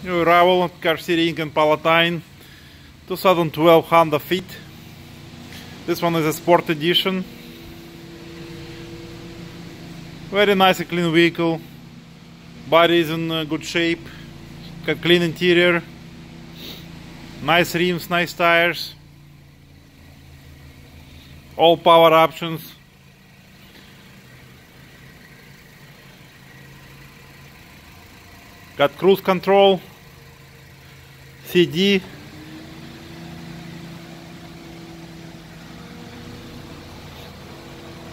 New Car City Inc. and Palatine 2012 Honda Fit. This one is a sport edition. Very nice and clean vehicle. Body is in uh, good shape. Got clean interior. Nice rims, nice tires. All power options. Got cruise control, CD,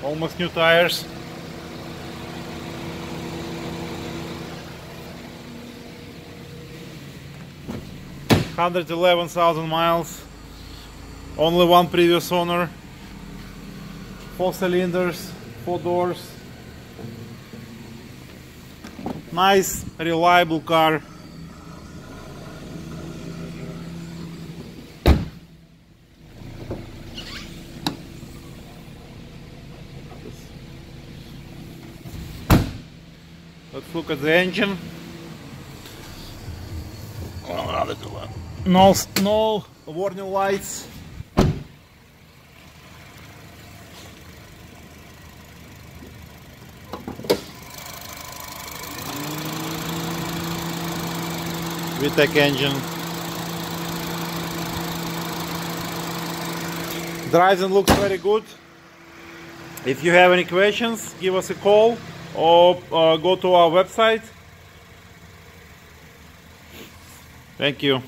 almost new tires. Hundred eleven thousand miles. Only one previous owner. Four cylinders, four doors. Nice, reliable car. Let's look at the engine. No, no warning lights. VTEC engine. And looks very good. If you have any questions, give us a call or uh, go to our website. Thank you.